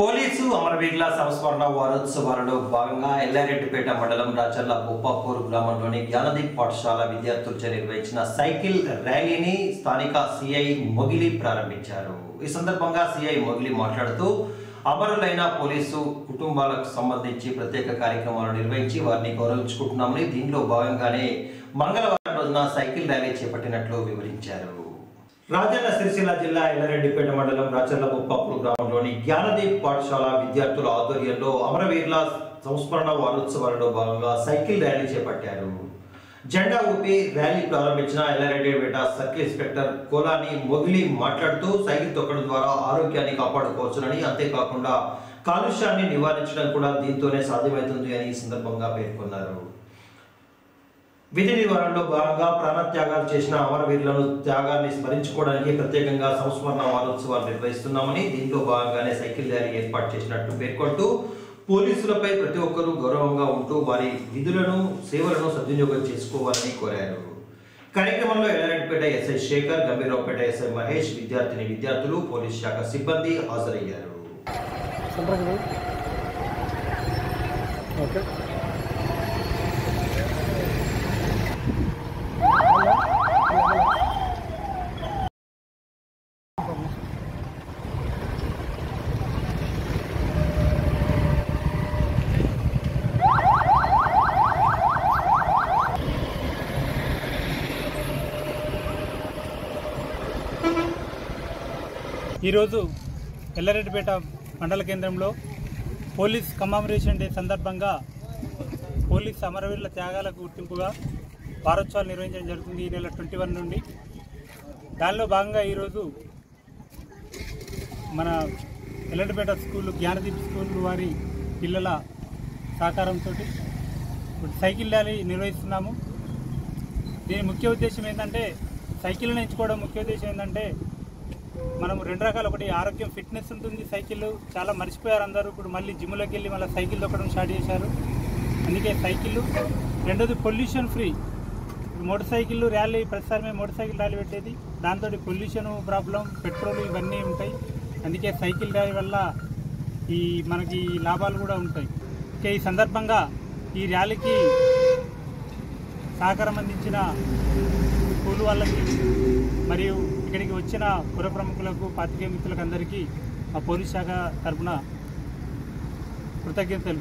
Police అమరవీరుల సంస్మరణ వారోత్సవాలలో భాగంగా ఎల్లారెడ్డిపేట మండలం రాచర్ల బొప్పాపూర్ గ్రామంలోని జ్ఞానదీప్ పాఠశాల విద్యార్థులచే నిర్వహించిన సైకిల్ ర్యాలీని స్థానిక సిఐ మొగిలి ప్రారంభించారు. ఈ సందర్భంగా సిఐ మొగిలి మాట్లాడుతూ అమరులైన పోలీసు కుటుంబాలకు సంబంధించి ప్రత్యేక కార్యక్రమాలు నిర్వహించి వారిని గౌరవించుకుంటున్నామని దీనిలో భాగంగానే మంగళవారం రోజున సైకిల్ ర్యాలీ చేపట్టినట్లు వివరించారు. రాజన్న సిరిసిల్ల జిల్లా ఎల్లారెడ్డిపేట మండలం రాచర్లగుప్పప్పుడు గ్రామంలోని జ్ఞానదీప్ పాఠశాల విద్యార్థుల ఆధ్వర్యంలో అమరవీరుల సంస్మరణ వారోత్సవాలలో భాగంగా సైకిల్ ర్యాలీ చేపట్టారు. జెండా ఊపి ర్యాలీ ప్రారంభించిన ఎల్లారెడ్డిపేట సర్కిల్ ఇన్స్పెక్టర్ కోలాని మొగిలి మాట్లాడుతూ సైకిల్ తొక్కడం ద్వారా ఆరోగ్యాన్ని కాపాడుకోవచ్చునని అంతేకాకుండా కాలుష్యాన్ని నివారించడం కూడా దీంతోనే సాధ్యమవుతుంది అని ఈ సందర్భంగా పేర్కొన్నారు. విధి నివారణలో భాగంగా ప్రాణత్యాగాలు చేసిన అమరవీరులను త్యాగాన్ని స్మరించుకోవడానికి ప్రత్యేకంగా సంస్మరణ వారోత్సవాలు నిర్వహిస్తున్నామని దీంట్లో భాగంగానే సైకిల్ ర్యాలీ ఏర్పాటు చేసినట్టు పేర్కొంటూ పోలీసులపై ప్రతి ఒక్కరూ గౌరవంగా ఉంటూ వారి విధులను సేవలను సద్వినియోగం చేసుకోవాలని కోరారు. కార్యక్రమంలో ఎల్లారెడ్డిపేట ఎస్ఐ శేఖర్ గంభీరావుపేట ఎస్ఐ మహేష్ విద్యార్థిని విద్యార్థులు పోలీస్ శాఖ సిబ్బంది హాజరయ్యారు సంప్రదించండి ఓకే ఈరోజు ఎల్లారెడ్డిపేట మండల కేంద్రంలో పోలీస్ కమామరేషన్ డే సందర్భంగా పోలీస్ అమరవీరుల త్యాగాలకు గుర్తింపుగా వారోత్సవాలు నిర్వహించడం జరుగుతుంది ఈ నెల ట్వంటీ వన్ నుండి. దానిలో భాగంగా ఈరోజు మన ఎల్లారెడ్డిపేట స్కూల్ జ్ఞానదీప్ స్కూల్ వారి పిల్లల సహకారంతో సైకిల్ ర్యాలీ నిర్వహిస్తున్నాము. దీని ముఖ్య ఉద్దేశం ఏంటంటే సైకిల్ని ఎంచుకోవడం ముఖ్య ఉద్దేశం ఏంటంటే మనం రెండు రకాలు. ఒకటి ఆరోగ్యం ఫిట్నెస్ ఉంటుంది సైకిల్. చాలా మర్చిపోయారు అందరూ. ఇప్పుడు మళ్ళీ జిమ్లోకి వెళ్ళి మళ్ళీ సైకిల్ తొక్కడం స్టార్ట్ చేశారు. అందుకే సైకిల్. రెండోది pollution free. Motor cycle rally ప్రతిసారి మేము మోటార్ సైకిల్ ర్యాలీ పెట్టేది. దాంతో పొల్యూషన్ ప్రాబ్లం పెట్రోల్ ఇవన్నీ ఉంటాయి. అందుకే సైకిల్ ర్యాలీ వల్ల ఈ మనకి లాభాలు కూడా ఉంటాయి. ఇంకా ఈ సందర్భంగా ఈ ర్యాలీకి సహకారం అందించిన స్కూల్ వాళ్ళకి మరియు ఇక్కడికి వచ్చిన పుర ప్రముఖులకు పాత్రికేయ మిత్రులకు అందరికీ మా పోలీస్ శాఖ తరఫున కృతజ్ఞతలు